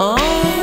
Oh.